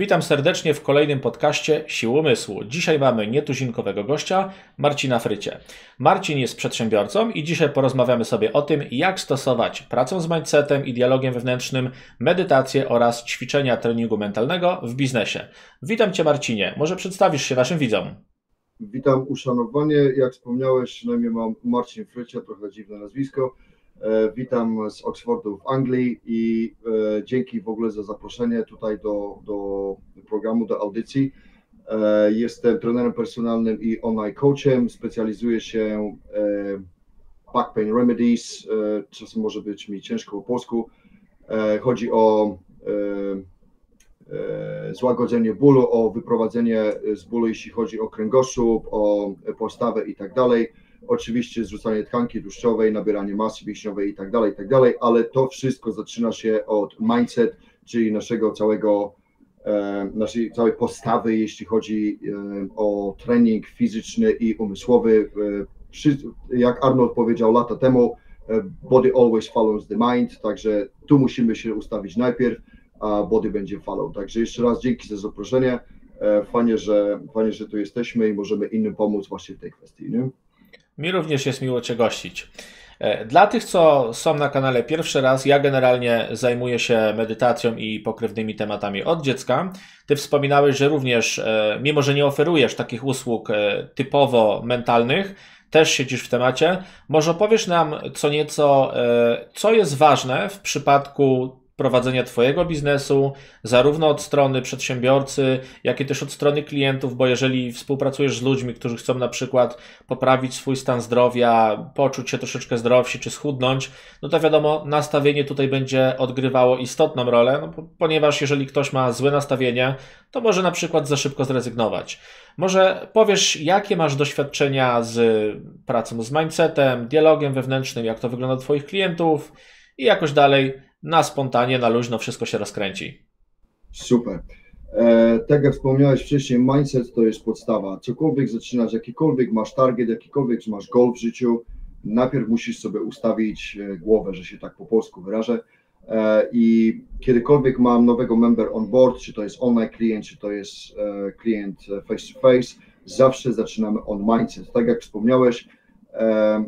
Witam serdecznie w kolejnym podcaście Sił Umysłu. Dzisiaj mamy nietuzinkowego gościa, Marcina Frycie. Marcin jest przedsiębiorcą i dzisiaj porozmawiamy sobie o tym, jak stosować pracę z mindsetem i dialogiem wewnętrznym, medytację oraz ćwiczenia treningu mentalnego w biznesie. Witam Cię Marcinie, może przedstawisz się naszym widzom? Witam uszanowanie, jak wspomniałeś, na imię mam Marcin Frycie, trochę dziwne nazwisko. E, witam z Oxfordu w Anglii i e, dzięki w ogóle za zaproszenie tutaj do, do programu, do audycji. E, jestem trenerem personalnym i online coachem. Specjalizuję się back pain remedies. Czasem może być mi ciężko po polsku. Chodzi o złagodzenie bólu, o wyprowadzenie z bólu, jeśli chodzi o kręgosłup, o postawę i tak dalej oczywiście zrzucanie tkanki tłuszczowej, nabieranie masy mięśniowej i tak tak dalej, ale to wszystko zaczyna się od mindset, czyli naszego całego, e, naszej całej postawy, jeśli chodzi e, o trening fizyczny i umysłowy. E, jak Arnold powiedział lata temu, body always follows the mind, także tu musimy się ustawić najpierw, a body będzie follow. Także jeszcze raz dzięki za zaproszenie. Fajnie, że, fajnie, że tu jesteśmy i możemy innym pomóc właśnie w tej kwestii. Nie? Mi również jest miło Cię gościć. E, dla tych, co są na kanale pierwszy raz, ja generalnie zajmuję się medytacją i pokrewnymi tematami od dziecka. Ty wspominałeś, że również, e, mimo że nie oferujesz takich usług e, typowo mentalnych, też siedzisz w temacie. Może opowiesz nam co nieco, co jest ważne w przypadku prowadzenia Twojego biznesu, zarówno od strony przedsiębiorcy, jak i też od strony klientów, bo jeżeli współpracujesz z ludźmi, którzy chcą na przykład poprawić swój stan zdrowia, poczuć się troszeczkę zdrowsi czy schudnąć, no to wiadomo, nastawienie tutaj będzie odgrywało istotną rolę, no, ponieważ jeżeli ktoś ma złe nastawienie, to może na przykład za szybko zrezygnować. Może powiesz, jakie masz doświadczenia z pracą z mindsetem, dialogiem wewnętrznym, jak to wygląda u Twoich klientów i jakoś dalej na spontanie, na luźno wszystko się rozkręci. Super. E, tak jak wspomniałeś wcześniej, mindset to jest podstawa. Cokolwiek zaczynasz, jakikolwiek masz target, jakikolwiek masz goal w życiu, najpierw musisz sobie ustawić e, głowę, że się tak po polsku wyrażę. E, I kiedykolwiek mam nowego member on board, czy to jest online klient, czy to jest e, klient face to face, zawsze zaczynamy on mindset. Tak jak wspomniałeś, e,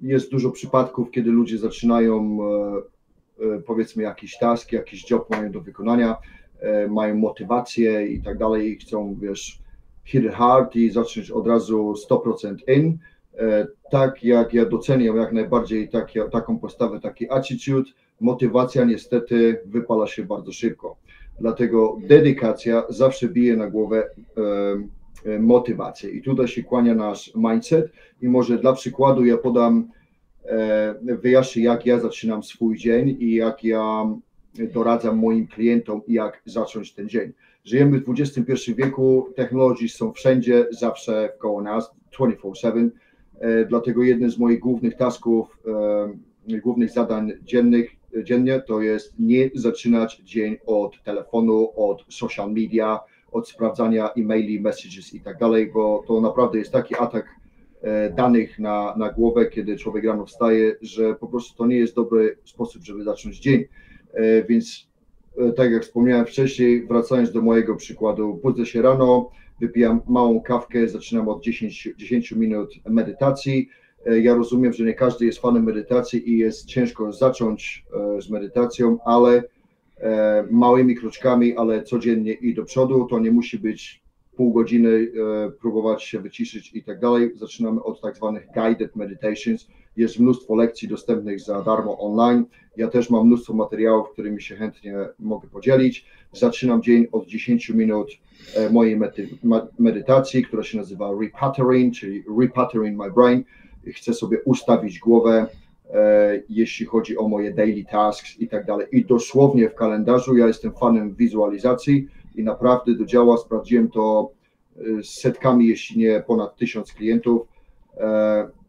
jest dużo przypadków, kiedy ludzie zaczynają e, e, powiedzmy jakiś task, jakiś job mają do wykonania, e, mają motywację i tak dalej i chcą, wiesz, hit it hard i zacząć od razu 100% in. Tak jak ja doceniam jak najbardziej taki, taką postawę, taki attitude, motywacja niestety wypala się bardzo szybko. Dlatego dedykacja zawsze bije na głowę motywację. I tutaj się kłania nasz mindset i może dla przykładu ja podam, e, wyjaśnię jak ja zaczynam swój dzień i jak ja doradzam moim klientom jak zacząć ten dzień. Żyjemy w XXI wieku, technologie są wszędzie, zawsze koło nas, 24-7, e, dlatego jednym z moich głównych tasków, głównych zadań dziennych, dziennie to jest nie zaczynać dzień od telefonu, od social media, od sprawdzania e-maili, messages i tak dalej, bo to naprawdę jest taki atak e, danych na, na głowę, kiedy człowiek rano wstaje, że po prostu to nie jest dobry sposób, żeby zacząć dzień. E, więc e, tak jak wspomniałem wcześniej, wracając do mojego przykładu, budzę się rano, wypijam małą kawkę, zaczynam od 10, 10 minut medytacji. Ja rozumiem, że nie każdy jest fanem medytacji i jest ciężko zacząć z medytacją, ale małymi kroczkami, ale codziennie i do przodu. To nie musi być pół godziny, e, próbować się wyciszyć i tak dalej. Zaczynamy od tak zwanych guided meditations. Jest mnóstwo lekcji dostępnych za darmo online. Ja też mam mnóstwo materiałów, którymi się chętnie mogę podzielić. Zaczynam dzień od 10 minut e, mojej medytacji, która się nazywa repattering, czyli repattering my brain. Chcę sobie ustawić głowę, E, jeśli chodzi o moje daily tasks i tak dalej. I dosłownie w kalendarzu ja jestem fanem wizualizacji i naprawdę do działa sprawdziłem to e, z setkami, jeśli nie ponad tysiąc klientów. E,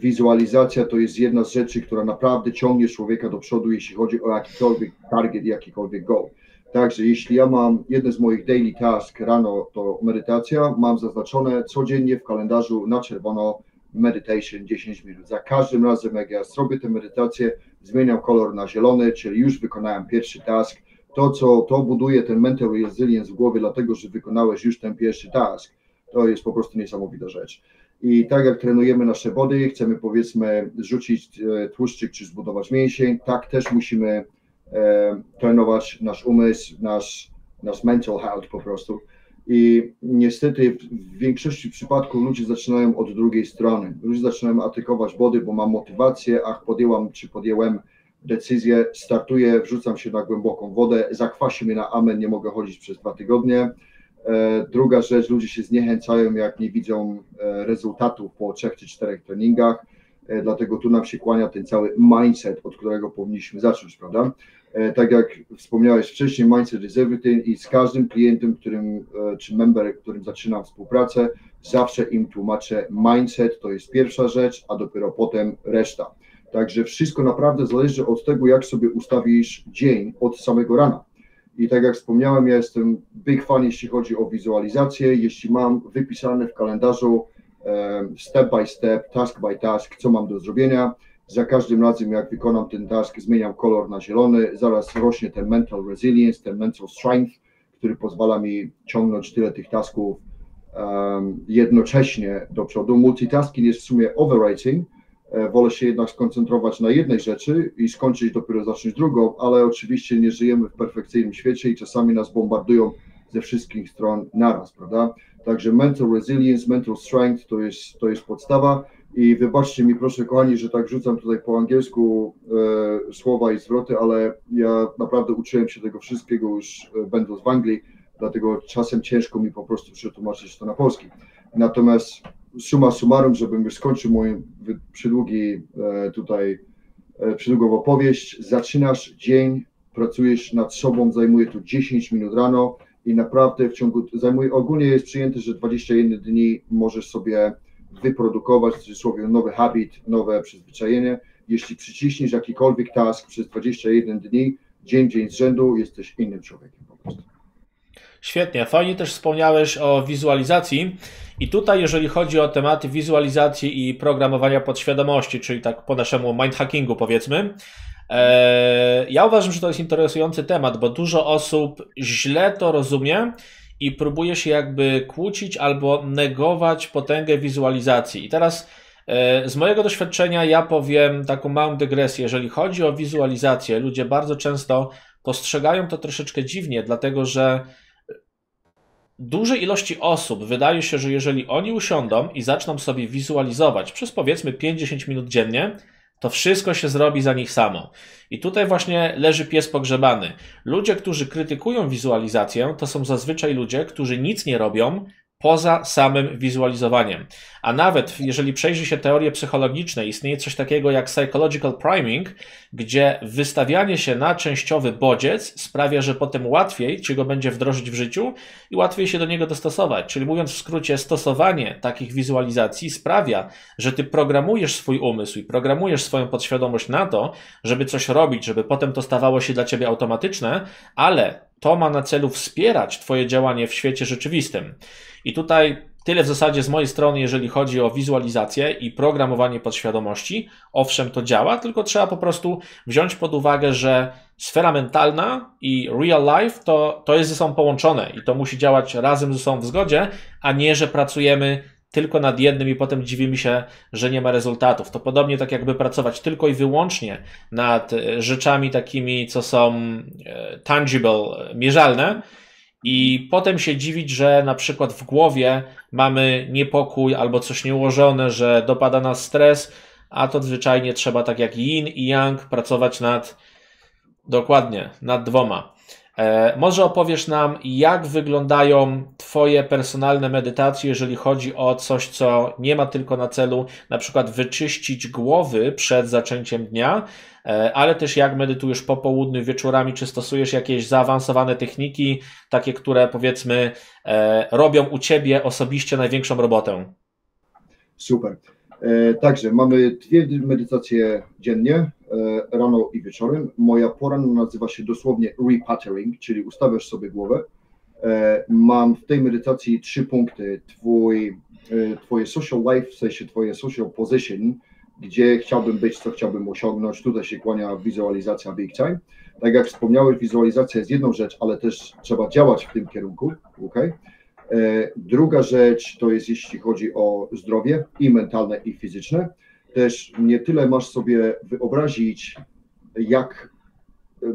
wizualizacja to jest jedna z rzeczy, która naprawdę ciągnie człowieka do przodu, jeśli chodzi o jakikolwiek target, jakikolwiek goal. Także jeśli ja mam jeden z moich daily task rano, to medytacja, mam zaznaczone codziennie w kalendarzu na czerwono meditation 10 minut. Za każdym razem, jak ja zrobię tę medytację, zmieniam kolor na zielony, czyli już wykonałem pierwszy task, to, co to buduje ten mental resilience w głowie, dlatego że wykonałeś już ten pierwszy task, to jest po prostu niesamowita rzecz. I tak jak trenujemy nasze body, chcemy powiedzmy rzucić e, tłuszczyk czy zbudować mięsień, tak też musimy e, trenować nasz umysł, nasz, nasz mental health po prostu. I niestety w większości przypadków ludzie zaczynają od drugiej strony. Ludzie zaczynają atakować body, bo mam motywację, ach podjęłam czy podjęłem decyzję, startuję, wrzucam się na głęboką wodę, zakwasi mnie na amen, nie mogę chodzić przez dwa tygodnie. E, druga rzecz, ludzie się zniechęcają, jak nie widzą e, rezultatów po trzech czy czterech treningach, dlatego tu nam się kłania ten cały mindset, od którego powinniśmy zacząć, prawda? Tak jak wspomniałeś wcześniej, mindset is everything i z każdym klientem, którym, czy member, którym zaczynam współpracę, zawsze im tłumaczę mindset, to jest pierwsza rzecz, a dopiero potem reszta. Także wszystko naprawdę zależy od tego, jak sobie ustawisz dzień od samego rana. I tak jak wspomniałem, ja jestem big fan, jeśli chodzi o wizualizację. Jeśli mam wypisane w kalendarzu step by step, task by task, co mam do zrobienia, za każdym razem, jak wykonam ten task, zmieniam kolor na zielony, zaraz rośnie ten mental resilience, ten mental strength, który pozwala mi ciągnąć tyle tych tasków um, jednocześnie do przodu. Multitasking jest w sumie overrating, E, wolę się jednak skoncentrować na jednej rzeczy i skończyć dopiero zacząć drugą, ale oczywiście nie żyjemy w perfekcyjnym świecie i czasami nas bombardują ze wszystkich stron naraz, prawda? Także mental resilience, mental strength to jest, to jest podstawa i wybaczcie mi proszę kochani, że tak rzucam tutaj po angielsku e, słowa i zwroty, ale ja naprawdę uczyłem się tego wszystkiego już e, będąc w Anglii, dlatego czasem ciężko mi po prostu przetłumaczyć to na polski. Natomiast suma summarum, żebym już skończył moją przydługi e, tutaj, e, przydługą opowieść, zaczynasz dzień, pracujesz nad sobą, zajmuje to 10 minut rano i naprawdę w ciągu, zajmuje, ogólnie jest przyjęte, że 21 dni możesz sobie wyprodukować w cudzysłowie nowy habit, nowe przyzwyczajenie. Jeśli przyciśniesz jakikolwiek task przez 21 dni, dzień, dzień z rzędu, jesteś innym człowiekiem po prostu. Świetnie. Fajnie też wspomniałeś o wizualizacji. I tutaj, jeżeli chodzi o tematy wizualizacji i programowania podświadomości, czyli tak po naszemu mindhackingu powiedzmy, ja uważam, że to jest interesujący temat, bo dużo osób źle to rozumie i próbuje się jakby kłócić albo negować potęgę wizualizacji. I teraz e, z mojego doświadczenia ja powiem taką małą dygresję. Jeżeli chodzi o wizualizację, ludzie bardzo często postrzegają to troszeczkę dziwnie, dlatego że dużej ilości osób wydaje się, że jeżeli oni usiądą i zaczną sobie wizualizować przez powiedzmy 50 minut dziennie, to wszystko się zrobi za nich samo. I tutaj właśnie leży pies pogrzebany. Ludzie, którzy krytykują wizualizację, to są zazwyczaj ludzie, którzy nic nie robią, poza samym wizualizowaniem. A nawet jeżeli przejrzy się teorie psychologiczne, istnieje coś takiego jak psychological priming, gdzie wystawianie się na częściowy bodziec sprawia, że potem łatwiej ci go będzie wdrożyć w życiu i łatwiej się do niego dostosować. Czyli mówiąc w skrócie, stosowanie takich wizualizacji sprawia, że ty programujesz swój umysł i programujesz swoją podświadomość na to, żeby coś robić, żeby potem to stawało się dla ciebie automatyczne, ale to ma na celu wspierać Twoje działanie w świecie rzeczywistym. I tutaj tyle w zasadzie z mojej strony, jeżeli chodzi o wizualizację i programowanie podświadomości. Owszem, to działa, tylko trzeba po prostu wziąć pod uwagę, że sfera mentalna i real life to, to jest ze sobą połączone i to musi działać razem ze sobą w zgodzie, a nie, że pracujemy tylko nad jednym i potem dziwimy się, że nie ma rezultatów. To podobnie tak jakby pracować tylko i wyłącznie nad e, rzeczami takimi, co są e, tangible, mierzalne i potem się dziwić, że na przykład w głowie mamy niepokój albo coś nieułożone, że dopada nas stres, a to zwyczajnie trzeba tak jak yin i yang pracować nad dokładnie, nad dwoma. E, może opowiesz nam, jak wyglądają Twoje personalne medytacje, jeżeli chodzi o coś, co nie ma tylko na celu na przykład wyczyścić głowy przed zaczęciem dnia, e, ale też jak medytujesz po południu, wieczorami, czy stosujesz jakieś zaawansowane techniki, takie, które powiedzmy e, robią u Ciebie osobiście największą robotę? Super. Także mamy dwie medytacje dziennie. E, rano i wieczorem. Moja poranna nazywa się dosłownie repattering, czyli ustawiasz sobie głowę. E, mam w tej medytacji trzy punkty. Twój, e, twoje social life, w sensie twoje social position, gdzie chciałbym być, co chciałbym osiągnąć. Tutaj się kłania wizualizacja big time. Tak jak wspomniałeś, wizualizacja jest jedną rzecz, ale też trzeba działać w tym kierunku. Okay? Druga rzecz to jest, jeśli chodzi o zdrowie i mentalne, i fizyczne. Też nie tyle masz sobie wyobrazić, jak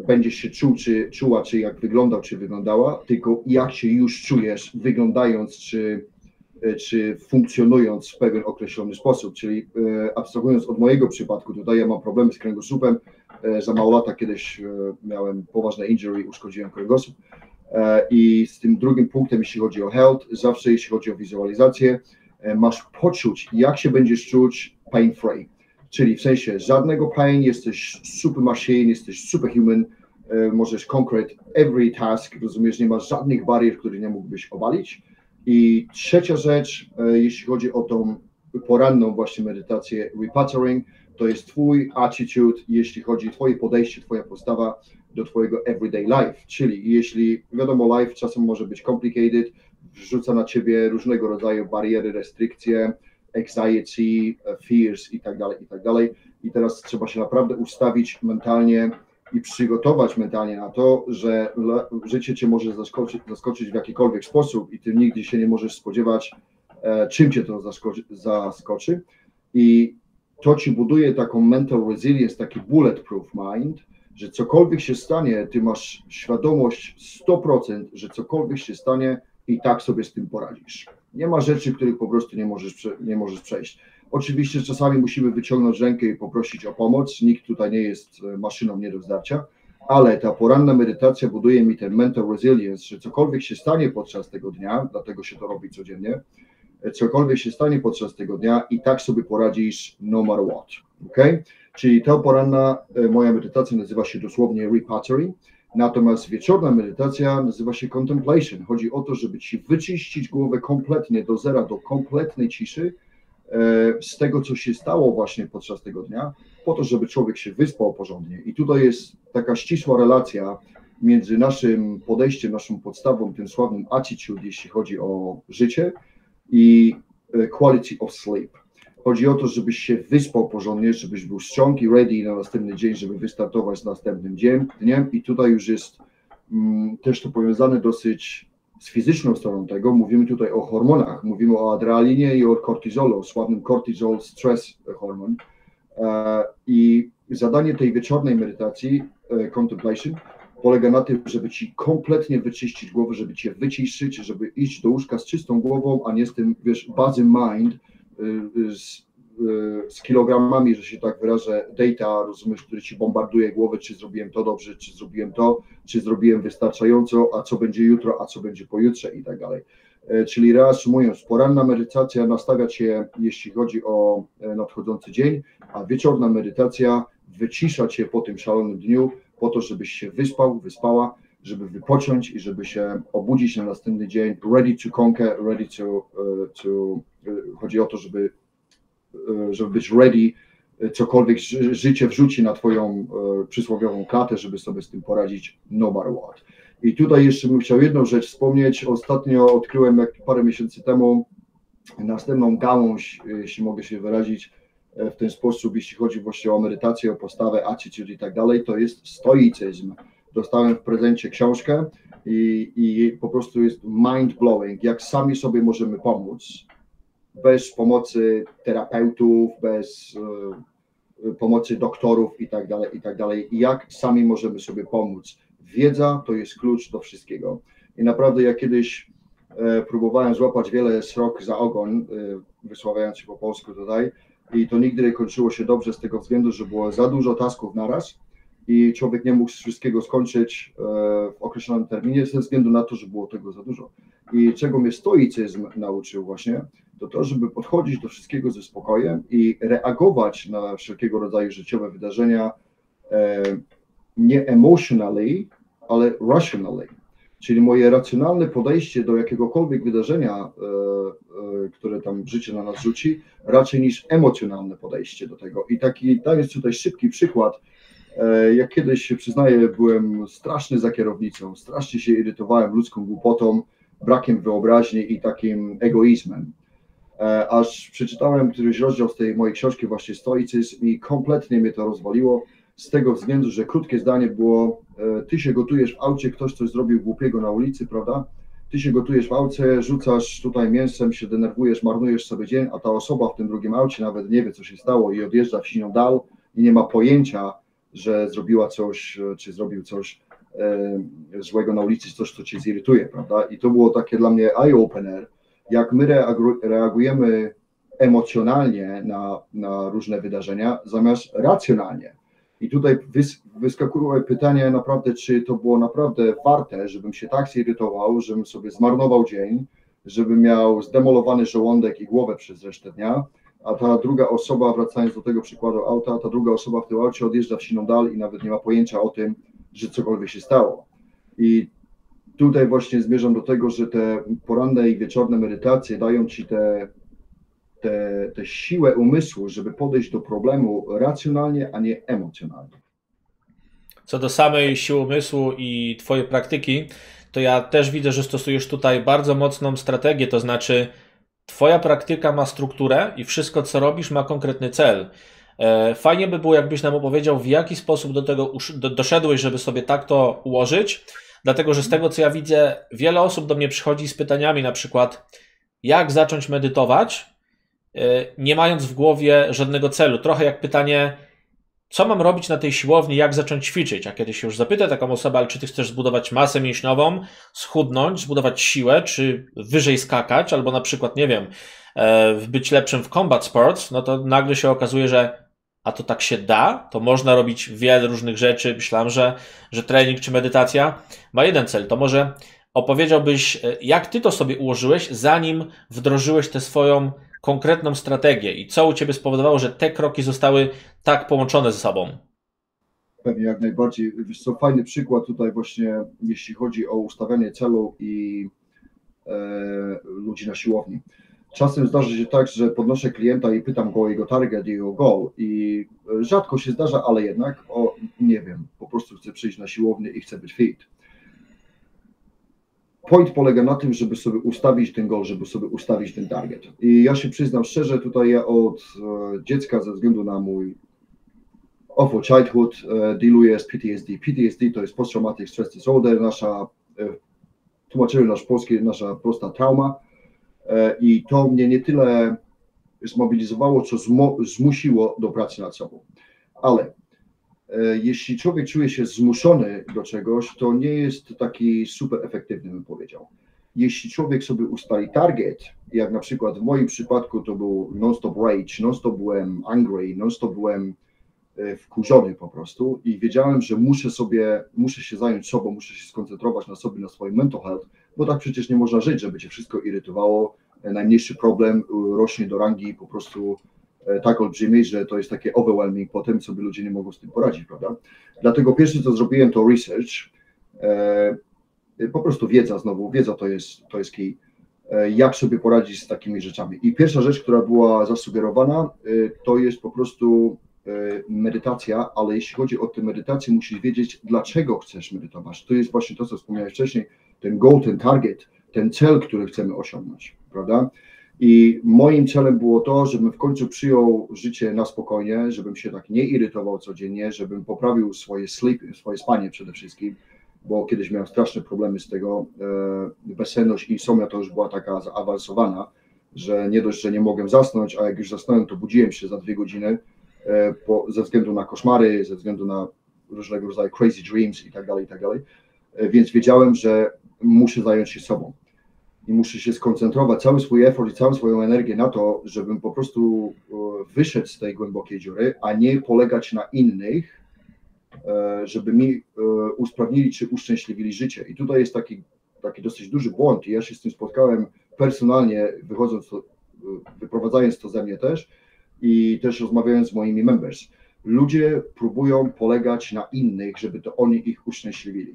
będziesz się czuł, czy czuła, czy jak wyglądał, czy wyglądała, tylko jak się już czujesz, wyglądając, czy, czy funkcjonując w pewien określony sposób. Czyli e, abstrahując od mojego przypadku, tutaj ja mam problemy z kręgosłupem. E, za mało lata kiedyś e, miałem poważne injury, uszkodziłem kręgosłup. I z tym drugim punktem, jeśli chodzi o health, zawsze jeśli chodzi o wizualizację, masz poczuć, jak się będziesz czuć pain free czyli w sensie żadnego pain, jesteś super machine, jesteś superhuman, e, możesz concrete every task, rozumiesz, nie masz żadnych barier, które nie mógłbyś obalić. I trzecia rzecz, e, jeśli chodzi o tą poranną właśnie medytację repattering, to jest twój attitude, jeśli chodzi o twoje podejście, twoja postawa do twojego everyday life, czyli jeśli wiadomo life czasem może być complicated, wrzuca na ciebie różnego rodzaju bariery, restrykcje, anxiety, fears i tak dalej, i tak dalej. I teraz trzeba się naprawdę ustawić mentalnie i przygotować mentalnie na to, że życie cię może zaskoczyć, zaskoczyć w jakikolwiek sposób i ty nigdy się nie możesz spodziewać, e, czym cię to zaskoczy, zaskoczy. I to ci buduje taką mental resilience, taki bulletproof mind, że cokolwiek się stanie, ty masz świadomość 100%, że cokolwiek się stanie, i tak sobie z tym poradzisz. Nie ma rzeczy, których po prostu nie możesz, nie możesz przejść. Oczywiście czasami musimy wyciągnąć rękę i poprosić o pomoc. Nikt tutaj nie jest e, maszyną nie do zdarcia, ale ta poranna medytacja buduje mi ten mental resilience, że cokolwiek się stanie podczas tego dnia, dlatego się to robi codziennie, e, cokolwiek się stanie podczas tego dnia i tak sobie poradzisz no matter what. Okay? Czyli ta poranna e, moja medytacja nazywa się dosłownie repattering Natomiast wieczorna medytacja nazywa się contemplation. Chodzi o to, żeby ci wyczyścić głowę kompletnie do zera, do kompletnej ciszy e, z tego, co się stało właśnie podczas tego dnia, po to, żeby człowiek się wyspał porządnie. I tutaj jest taka ścisła relacja między naszym podejściem, naszą podstawą, tym sławnym attitude, jeśli chodzi o życie, i e, quality of sleep. Chodzi o to, żebyś się wyspał porządnie, żebyś był strong i ready na następny dzień, żeby wystartować z następnym dniem. I tutaj już jest mm, też to powiązane dosyć z fizyczną stroną tego. Mówimy tutaj o hormonach, mówimy o adrenalinie i o kortizolu, sławnym cortisol stress hormon. E, I zadanie tej wieczornej medytacji, e, contemplation, polega na tym, żeby ci kompletnie wyczyścić głowę, żeby cię wyciszyć, żeby iść do łóżka z czystą głową, a nie z tym, wiesz, bazy mind, z, y, z kilogramami, że się tak wyrażę, data, rozumiesz, który ci bombarduje głowę, czy zrobiłem to dobrze, czy zrobiłem to, czy zrobiłem wystarczająco, a co będzie jutro, a co będzie pojutrze i tak dalej. E, czyli reasumując, poranna medytacja nastawia cię, jeśli chodzi o e, nadchodzący dzień, a wieczorna medytacja wycisza cię po tym szalonym dniu, po to, żebyś się wyspał, wyspała, żeby wypocząć i żeby się obudzić na następny dzień, ready to conquer, ready to, e, to chodzi o to, żeby, e, żeby być ready, e, cokolwiek życie wrzuci na Twoją e, przysłowiową klatę, żeby sobie z tym poradzić no matter what. I tutaj jeszcze bym chciał jedną rzecz wspomnieć. Ostatnio odkryłem jak parę miesięcy temu następną gałąź, jeśli mogę się wyrazić w ten sposób, jeśli chodzi właśnie o medytację, o postawę, attitude i tak dalej, to jest stoicyzm. Dostałem w prezencie książkę i, i po prostu jest mind blowing, jak sami sobie możemy pomóc bez pomocy terapeutów, bez e, pomocy doktorów i tak dalej, i tak dalej. Jak sami możemy sobie pomóc? Wiedza to jest klucz do wszystkiego. I naprawdę ja kiedyś e, próbowałem złapać wiele srok za ogon, e, wysławiając się po polsku tutaj, i to nigdy nie kończyło się dobrze z tego względu, że było za dużo tasków naraz i człowiek nie mógł wszystkiego skończyć w określonym terminie ze względu na to, że było tego za dużo. I czego mnie stoicyzm nauczył właśnie, to to, żeby podchodzić do wszystkiego ze spokojem i reagować na wszelkiego rodzaju życiowe wydarzenia e, nie emotionally, ale rationally. Czyli moje racjonalne podejście do jakiegokolwiek wydarzenia, e, e, które tam życie na nas rzuci, raczej niż emocjonalne podejście do tego. I taki, dając tutaj szybki przykład, jak kiedyś się przyznaję, byłem straszny za kierownicą, strasznie się irytowałem ludzką głupotą, brakiem wyobraźni i takim egoizmem. E, aż przeczytałem któryś rozdział z tej mojej książki, właśnie Stoicyzm, i kompletnie mnie to rozwaliło. Z tego względu, że krótkie zdanie było: e, Ty się gotujesz w aucie, ktoś coś zrobił głupiego na ulicy, prawda? Ty się gotujesz w aucie, rzucasz tutaj mięsem, się denerwujesz, marnujesz sobie dzień, a ta osoba w tym drugim aucie nawet nie wie, co się stało i odjeżdża w siną dal i nie ma pojęcia, że zrobiła coś, czy zrobił coś e, złego na ulicy, coś, co cię zirytuje, prawda? I to było takie dla mnie eye-opener, jak my reagujemy emocjonalnie na, na różne wydarzenia, zamiast racjonalnie. I tutaj wys, wyskakuje pytanie naprawdę, czy to było naprawdę warte, żebym się tak zirytował, żebym sobie zmarnował dzień, żebym miał zdemolowany żołądek i głowę przez resztę dnia, a ta druga osoba, wracając do tego przykładu auta, ta druga osoba w tym aucie odjeżdża w siną dal i nawet nie ma pojęcia o tym, że cokolwiek się stało. I tutaj właśnie zmierzam do tego, że te poranne i wieczorne medytacje dają ci te, te, te siłę umysłu, żeby podejść do problemu racjonalnie, a nie emocjonalnie. Co do samej siły umysłu i Twojej praktyki, to ja też widzę, że stosujesz tutaj bardzo mocną strategię, to znaczy Twoja praktyka ma strukturę i wszystko, co robisz, ma konkretny cel. E, fajnie by było, jakbyś nam opowiedział, w jaki sposób do tego doszedłeś, żeby sobie tak to ułożyć dlatego że z tego co ja widzę, wiele osób do mnie przychodzi z pytaniami na przykład, jak zacząć medytować, y, nie mając w głowie żadnego celu. Trochę jak pytanie, co mam robić na tej siłowni, jak zacząć ćwiczyć. A kiedy się już zapyta taką osobę, ale czy ty chcesz zbudować masę mięśniową, schudnąć, zbudować siłę, czy wyżej skakać, albo na przykład, nie wiem, e, być lepszym w combat sports, no to nagle się okazuje, że a to tak się da, to można robić wiele różnych rzeczy. Myślałem, że, że trening czy medytacja ma jeden cel. To może opowiedziałbyś, e, jak ty to sobie ułożyłeś, zanim wdrożyłeś tę swoją konkretną strategię i co u ciebie spowodowało, że te kroki zostały tak połączone ze sobą? Pewnie jak najbardziej. Wiesz co, fajny przykład tutaj właśnie, jeśli chodzi o ustawianie celu i e, ludzi na siłowni. Czasem zdarza się tak, że podnoszę klienta i pytam go o jego target i jego goal i rzadko się zdarza, ale jednak, o nie wiem, po prostu chcę przyjść na siłownię i chcę być fit. Point polega na tym, żeby sobie ustawić ten goal, żeby sobie ustawić ten target. I ja się przyznam szczerze, tutaj ja od e, dziecka ze względu na mój awful childhood e, dealuję z PTSD. PTSD to jest post-traumatic stress disorder, nasza, e, tłumaczymy nasz polski, nasza prosta trauma, I to mnie nie tyle zmobilizowało, co zmusiło do pracy nad sobą. Ale jeśli człowiek czuje się zmuszony do czegoś, to nie jest taki super efektywny, bym powiedział. Jeśli człowiek sobie ustali target, jak na przykład w moim przypadku to był non-stop rage, non-stop byłem angry, non-stop byłem e, wkurzony po prostu i wiedziałem, że muszę sobie, muszę się zająć sobą, muszę się skoncentrować na sobie, na swoim mental health, bo tak przecież nie można żyć, żeby cię wszystko irytowało. E, najmniejszy problem e, rośnie do rangi po prostu e, tak olbrzymiej, że to jest takie overwhelming potem, sobie ludzie nie mogą z tym poradzić, prawda? Dlatego pierwsze, co zrobiłem, to research. Po prostu wiedza znowu, wiedza to jest, to jest key. Jak sobie poradzić z takimi rzeczami. I pierwsza rzecz, która była zasugerowana, to jest po prostu medytacja, ale jeśli chodzi o tę medytację, musisz wiedzieć, dlaczego chcesz medytować. To jest właśnie to, co wspomniałeś wcześniej, ten goal, ten target, ten cel, który chcemy osiągnąć, prawda? I moim celem było to, żebym w końcu przyjął życie na spokojnie, żebym się tak nie irytował codziennie, żebym poprawił swoje sleep, swoje spanie przede wszystkim, bo kiedyś miałem straszne problemy z tego, e, bezsenność i insomnia to już była taka zaawansowana, że nie dość, że nie mogłem zasnąć, a jak już zasnąłem, to budziłem się za dwie godziny e, po, ze względu na koszmary, ze względu na różnego rodzaju crazy dreams i tak dalej, i tak dalej. E, więc wiedziałem, że muszę zająć się sobą i muszę się skoncentrować cały swój effort i całą swoją energię na to, żebym po prostu e, wyszedł z tej głębokiej dziury, a nie polegać na innych, e, żeby mi e, usprawnili czy uszczęśliwili życie. I tutaj jest taki, taki dosyć duży błąd i ja się z tym spotkałem personalnie, wychodząc, wyprowadzając to ze mnie też i też rozmawiając z moimi members. Ludzie próbują polegać na innych, żeby to oni ich uszczęśliwili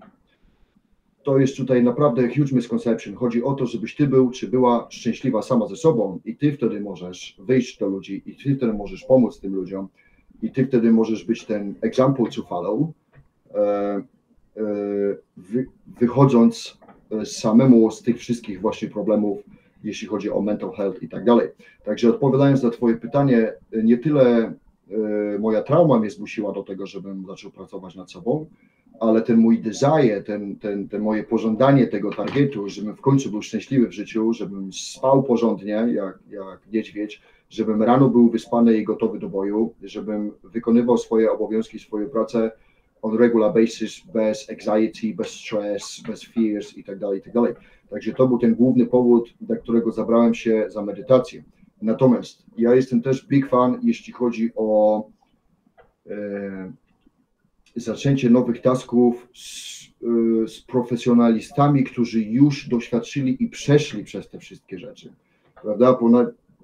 to jest tutaj naprawdę huge misconception. Chodzi o to, żebyś ty był, czy była szczęśliwa sama ze sobą i ty wtedy możesz wyjść do ludzi i ty wtedy możesz pomóc tym ludziom i ty wtedy możesz być ten example to follow, e, e, wychodząc samemu z tych wszystkich właśnie problemów jeśli chodzi o mental health i tak dalej. Także odpowiadając na Twoje pytanie, nie tyle moja trauma mnie zmusiła do tego, żebym zaczął pracować nad sobą, ale ten mój desire, ten, ten, ten moje pożądanie tego targetu, żebym w końcu był szczęśliwy w życiu, żebym spał porządnie jak, jak niedźwiedź, żebym rano był wyspany i gotowy do boju, żebym wykonywał swoje obowiązki, swoje pracę on regular basis, bez anxiety, bez stress, bez fears i tak dalej, i tak. Także to był ten główny powód, dla którego zabrałem się za medytację. Natomiast ja jestem też big fan, jeśli chodzi o e, zaczęcie nowych tasków z, e, z, profesjonalistami, którzy już doświadczyli i przeszli przez te wszystkie rzeczy. Prawda?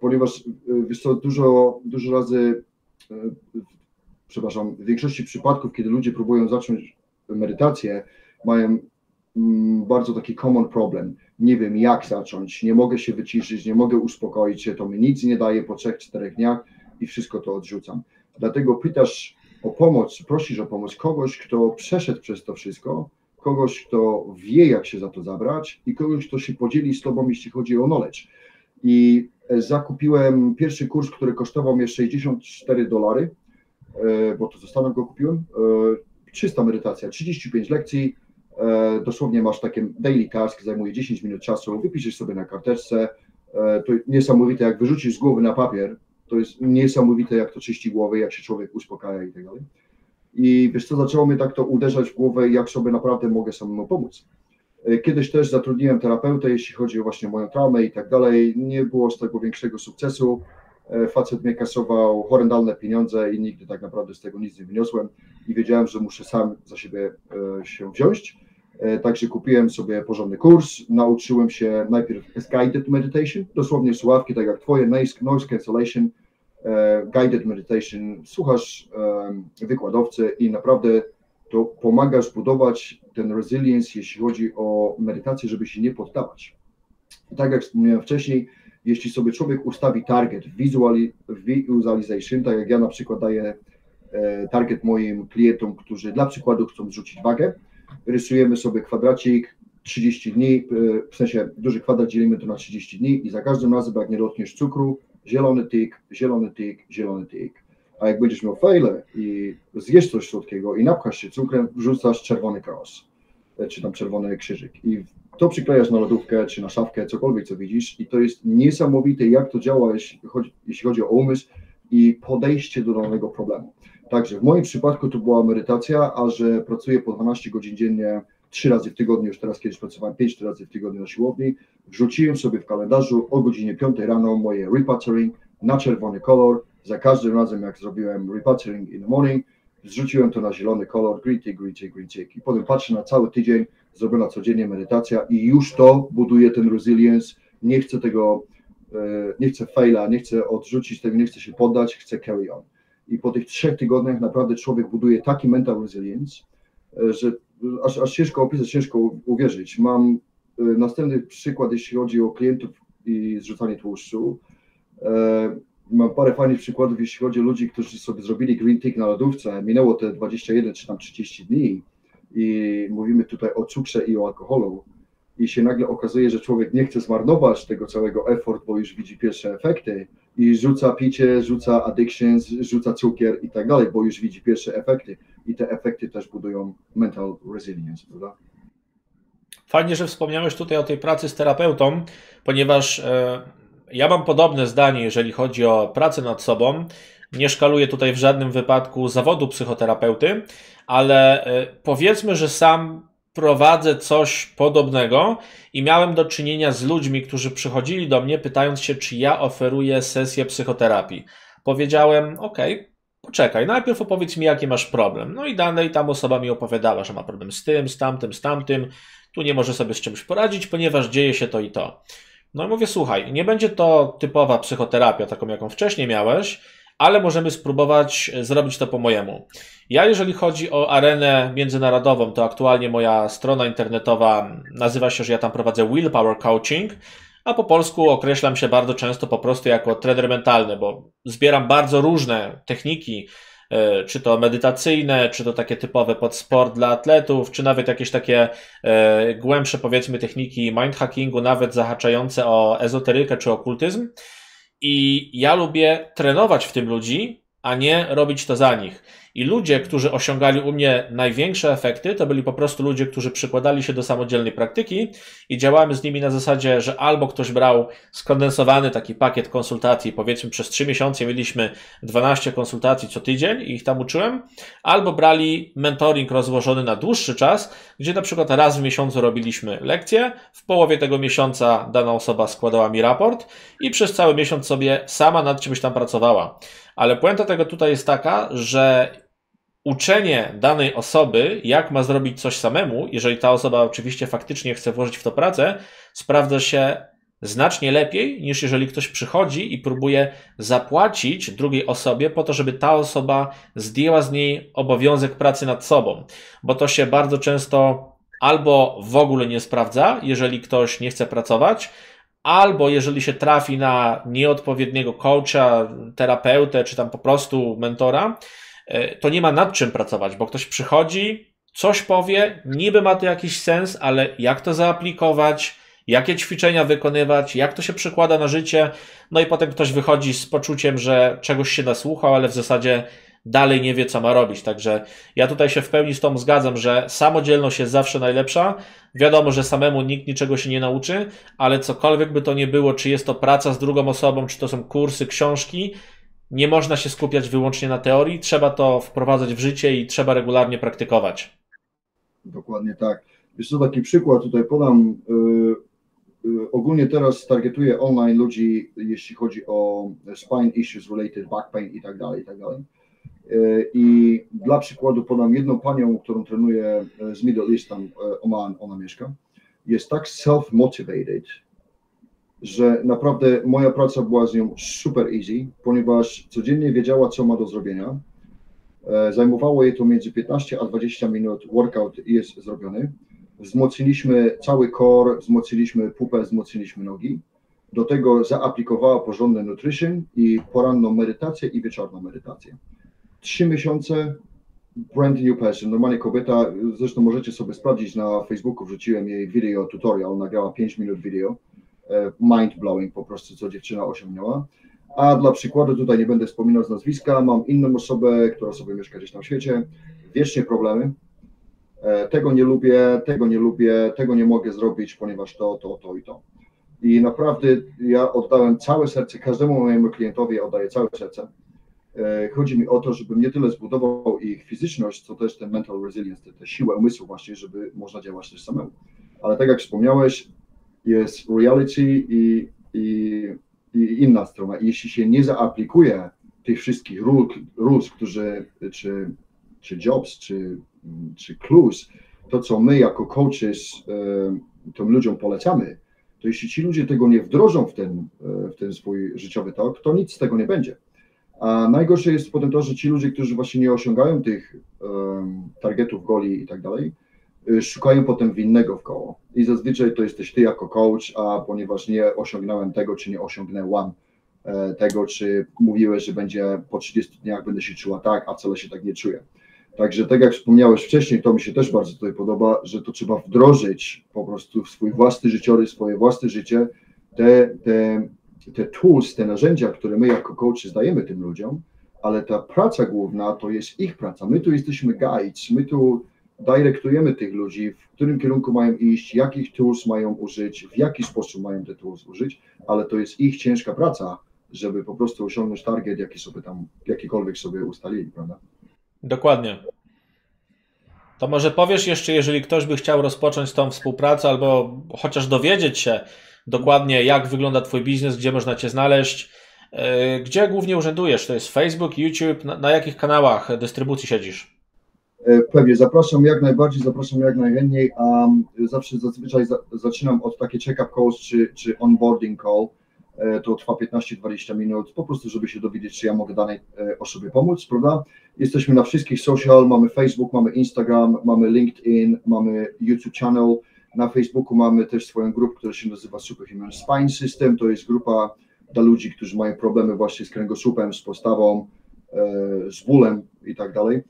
Ponieważ e, wiesz co, dużo, dużo razy e, przepraszam, w większości przypadków, kiedy ludzie próbują zacząć medytację, mają mm, bardzo taki common problem. Nie wiem, jak zacząć, nie mogę się wyciszyć, nie mogę uspokoić się, to mi nic nie daje po trzech, czterech dniach i wszystko to odrzucam. Dlatego pytasz o pomoc, prosisz o pomoc kogoś, kto przeszedł przez to wszystko, kogoś, kto wie, jak się za to zabrać i kogoś, kto się podzieli z tobą, jeśli chodzi o knowledge. I e, zakupiłem pierwszy kurs, który kosztował mnie 64 dolary E, bo to ze Stanów go kupiłem. 300 e, medytacja, 35 lekcji, dosłownie masz takie daily task, zajmuje 10 minut czasu, wypiszesz sobie na karteczce, to niesamowite, jak wyrzucisz z głowy na papier, to jest niesamowite, jak to czyści głowy, jak się człowiek uspokaja i tak dalej. I wiesz co, zaczęło mnie tak to uderzać w głowę, jak sobie naprawdę mogę samemu pomóc. Kiedyś też zatrudniłem terapeutę, jeśli chodzi o właśnie moją traumę i tak dalej. Nie było z tego większego sukcesu. E, facet mnie kasował horrendalne pieniądze i nigdy tak naprawdę z tego nic nie wyniosłem i wiedziałem, że muszę sam za siebie e, się wziąć. E, także kupiłem sobie porządny kurs, nauczyłem się najpierw guided meditation, dosłownie słuchawki, tak jak twoje, noise cancellation, guided meditation, słuchasz wykładowcy i naprawdę to pomagasz budować ten resilience, jeśli chodzi o medytację, żeby się nie poddawać. Tak jak wspomniałem wcześniej, jeśli sobie człowiek ustawi target, visualization, tak jak ja na przykład daję e, target moim klientom, którzy dla przykładu chcą zrzucić wagę, rysujemy sobie kwadracik 30 dni, e, w sensie duży kwadrat dzielimy to na 30 dni i za każdym razem jak nie dotkniesz cukru, zielony tyk, zielony tyk, zielony tyk. A jak będziesz miał faile i zjesz coś słodkiego i napchasz się cukrem, wrzucasz czerwony cross, e, czy tam czerwony krzyżyk. I to przyklejasz na lodówkę czy na szafkę, cokolwiek co widzisz i to jest niesamowite, jak to działa, jeśli chodzi, jeśli chodzi o umysł i podejście do danego problemu. Także w moim przypadku to była medytacja, a że pracuję po 12 godzin dziennie, 3 razy w tygodniu, już teraz kiedyś pracowałem 5 razy w tygodniu na siłowni, wrzuciłem sobie w kalendarzu o godzinie 5 rano moje repattering na czerwony kolor. Za każdym razem, jak zrobiłem repattering in the morning, zrzuciłem to na zielony kolor, green tick, green tick, green tick i potem patrzę na cały tydzień, zrobiona codziennie medytacja i już to buduje ten resilience. Nie chcę tego, e, nie chcę faila, nie chcę odrzucić tego, nie chcę się poddać, chcę carry on. I po tych trzech tygodniach naprawdę człowiek buduje taki mental resilience, e, że aż, aż ciężko opisać, ciężko uwierzyć. Mam e, następny przykład, jeśli chodzi o klientów i zrzucanie tłuszczu. Mam parę fajnych przykładów, jeśli chodzi o ludzi, którzy sobie zrobili green tick na lodówce. Minęło te 21 czy tam 30 dni i mówimy tutaj o cukrze i o alkoholu i się nagle okazuje, że człowiek nie chce zmarnować tego całego effort, bo już widzi pierwsze efekty i rzuca picie, rzuca addictions, rzuca cukier i tak dalej, bo już widzi pierwsze efekty i te efekty też budują mental resilience, prawda? Fajnie, że wspomniałeś tutaj o tej pracy z terapeutą, ponieważ e, ja mam podobne zdanie, jeżeli chodzi o pracę nad sobą. Nie szkaluję tutaj w żadnym wypadku zawodu psychoterapeuty, ale e, powiedzmy, że sam prowadzę coś podobnego i miałem do czynienia z ludźmi, którzy przychodzili do mnie pytając się, czy ja oferuję sesję psychoterapii. Powiedziałem, ok, poczekaj, najpierw opowiedz mi, jaki masz problem. No i dalej tam osoba mi opowiadała, że ma problem z tym, z tamtym, z tamtym, tu nie może sobie z czymś poradzić, ponieważ dzieje się to i to. No i mówię, słuchaj, nie będzie to typowa psychoterapia, taką jaką wcześniej miałeś, ale możemy spróbować zrobić to po mojemu. Ja, jeżeli chodzi o arenę międzynarodową, to aktualnie moja strona internetowa nazywa się, że ja tam prowadzę Willpower Coaching, a po polsku określam się bardzo często po prostu jako trener mentalny, bo zbieram bardzo różne techniki e, czy to medytacyjne, czy to takie typowe pod sport dla atletów, czy nawet jakieś takie e, głębsze, powiedzmy, techniki mindhackingu, nawet zahaczające o ezoterykę czy okultyzm. I ja lubię trenować w tym ludzi, a nie robić to za nich. I ludzie, którzy osiągali u mnie największe efekty, to byli po prostu ludzie, którzy przykładali się do samodzielnej praktyki i działałem z nimi na zasadzie, że albo ktoś brał skondensowany taki pakiet konsultacji, powiedzmy przez 3 miesiące mieliśmy 12 konsultacji co tydzień i ich tam uczyłem, albo brali mentoring rozłożony na dłuższy czas, gdzie na przykład raz w miesiącu robiliśmy lekcje, w połowie tego miesiąca dana osoba składała mi raport i przez cały miesiąc sobie sama nad czymś tam pracowała. Ale puenta tego tutaj jest taka, że uczenie danej osoby, jak ma zrobić coś samemu, jeżeli ta osoba oczywiście faktycznie chce włożyć w to pracę, sprawdza się znacznie lepiej niż jeżeli ktoś przychodzi i próbuje zapłacić drugiej osobie po to, żeby ta osoba zdjęła z niej obowiązek pracy nad sobą, bo to się bardzo często albo w ogóle nie sprawdza, jeżeli ktoś nie chce pracować, albo jeżeli się trafi na nieodpowiedniego coacha, terapeutę, czy tam po prostu mentora, to nie ma nad czym pracować, bo ktoś przychodzi, coś powie, niby ma to jakiś sens, ale jak to zaaplikować, jakie ćwiczenia wykonywać, jak to się przekłada na życie, no i potem ktoś wychodzi z poczuciem, że czegoś się nasłuchał, ale w zasadzie dalej nie wie, co ma robić. Także ja tutaj się w pełni z tą zgadzam, że samodzielność jest zawsze najlepsza. Wiadomo, że samemu nikt niczego się nie nauczy, ale cokolwiek by to nie było, czy jest to praca z drugą osobą, czy to są kursy, książki, nie można się skupiać wyłącznie na teorii, trzeba to wprowadzać w życie i trzeba regularnie praktykować. Dokładnie tak. Jeszcze taki przykład tutaj podam. Yy, yy, ogólnie teraz targetuję online ludzi, jeśli chodzi o spine issues related, back pain i tak dalej, i tak dalej. I dla przykładu podam jedną panią, którą trenuję z Middle East, tam Oman, ona mieszka. Jest tak self-motivated, że naprawdę moja praca była z nią super easy, ponieważ codziennie wiedziała, co ma do zrobienia. E, zajmowało jej to między 15 a 20 minut, workout jest zrobiony. Wzmocniliśmy cały core, wzmocniliśmy pupę, wzmocniliśmy nogi. Do tego zaaplikowała porządny nutrition i poranną medytację i wieczorną medytację trzy miesiące brand new person, normalnie kobieta, zresztą możecie sobie sprawdzić na Facebooku, wrzuciłem jej video tutorial, nagrała 5 minut video, e, mind blowing po prostu, co dziewczyna osiągnęła. A dla przykładu, tutaj nie będę wspominał z nazwiska, mam inną osobę, która sobie mieszka gdzieś na świecie, wiecznie problemy, e, tego nie lubię, tego nie lubię, tego nie mogę zrobić, ponieważ to, to, to i to. I naprawdę ja oddałem całe serce, każdemu mojemu klientowi oddaję całe serce, E, chodzi mi o to, żebym nie tyle zbudował ich fizyczność, co też ten mental resilience, tę siłę umysłu właśnie, żeby można działać też samemu. Ale tak jak wspomniałeś, jest reality i, i, i inna strona. Jeśli się nie zaaplikuje tych wszystkich rules, którzy, czy, czy jobs, czy, czy clues, to co my jako coaches e, tym ludziom polecamy, to jeśli ci ludzie tego nie wdrożą w ten, e, w ten swój życiowy tok, to nic z tego nie będzie. A najgorsze jest potem to, że ci ludzie, którzy właśnie nie osiągają tych um, targetów goli i tak dalej, szukają potem winnego w koło. I zazwyczaj to jesteś ty jako coach, a ponieważ nie osiągnąłem tego, czy nie osiągnęłam e, tego, czy mówiłeś, że będzie po 30 dniach będę się czuła tak, a wcale się tak nie czuję. Także tak jak wspomniałeś wcześniej, to mi się też bardzo tutaj podoba, że to trzeba wdrożyć po prostu w swój własny życiorys, swoje własne życie, te, te te tools, te narzędzia, które my jako coaches dajemy tym ludziom, ale ta praca główna to jest ich praca. My tu jesteśmy guides, my tu dyrektujemy tych ludzi, w którym kierunku mają iść, jakich tools mają użyć, w jaki sposób mają te tools użyć, ale to jest ich ciężka praca, żeby po prostu osiągnąć target, jaki sobie tam, jakikolwiek sobie ustalili, prawda? Dokładnie. To może powiesz jeszcze, jeżeli ktoś by chciał rozpocząć tą współpracę albo chociaż dowiedzieć się, dokładnie jak wygląda Twój biznes, gdzie można Cię znaleźć, e, gdzie głównie urzędujesz? To jest Facebook, YouTube, na, na jakich kanałach dystrybucji siedzisz? E, pewnie, zapraszam jak najbardziej, zapraszam jak najchętniej. Um, zawsze zazwyczaj za, zaczynam od takie check-up calls czy, czy onboarding call. E, to trwa 15-20 minut, po prostu, żeby się dowiedzieć, czy ja mogę danej osobie pomóc, prawda? Jesteśmy na wszystkich social, mamy Facebook, mamy Instagram, mamy LinkedIn, mamy YouTube channel, na Facebooku mamy też swoją grupę, która się nazywa Superhuman Spine System. To jest grupa dla ludzi, którzy mają problemy właśnie z kręgosłupem, z postawą, z bólem i tak dalej.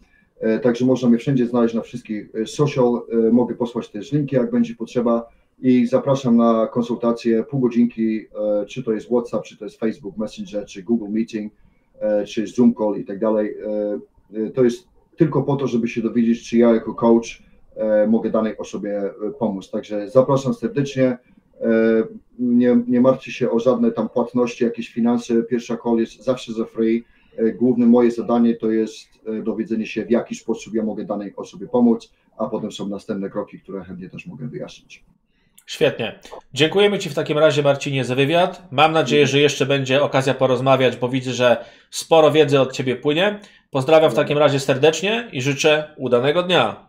Także można mnie wszędzie znaleźć na wszystkich social. Mogę posłać też linki, jak będzie potrzeba. I zapraszam na konsultację pół godzinki, czy to jest WhatsApp, czy to jest Facebook Messenger, czy Google Meeting, czy Zoom Call i tak dalej. To jest tylko po to, żeby się dowiedzieć, czy ja jako coach mogę danej osobie pomóc. Także zapraszam serdecznie. Nie, nie martwcie się o żadne tam płatności, jakieś finanse. Pierwsza call jest zawsze za free. Główne moje zadanie to jest dowiedzenie się, w jaki sposób ja mogę danej osobie pomóc, a potem są następne kroki, które chętnie też mogę wyjaśnić. Świetnie. Dziękujemy Ci w takim razie, Marcinie, za wywiad. Mam nadzieję, że jeszcze będzie okazja porozmawiać, bo widzę, że sporo wiedzy od Ciebie płynie. Pozdrawiam w takim razie serdecznie i życzę udanego dnia.